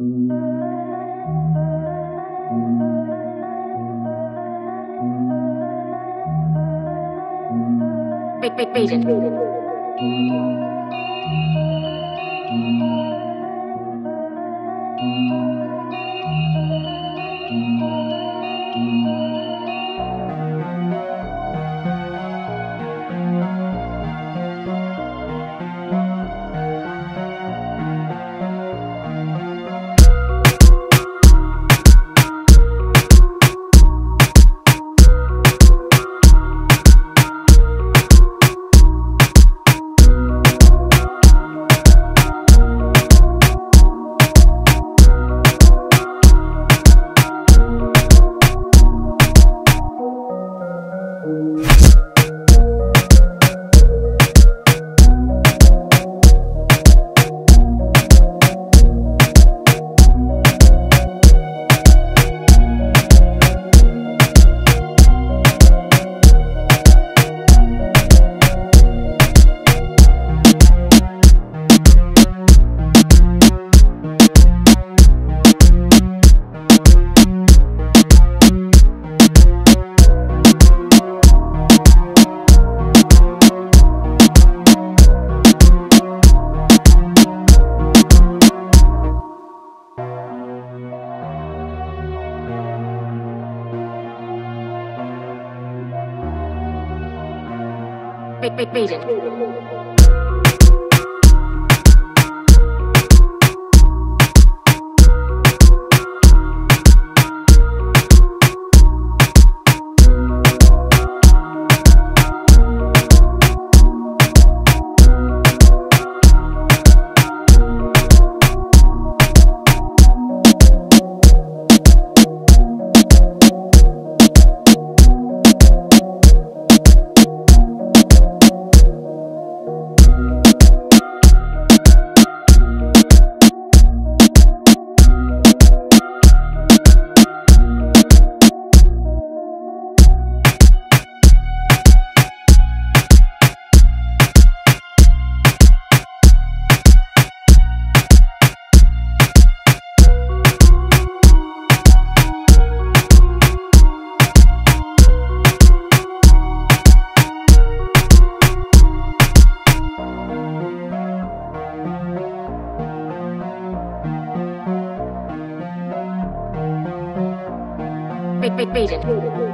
Big, big, beating. Beat it. Beaten.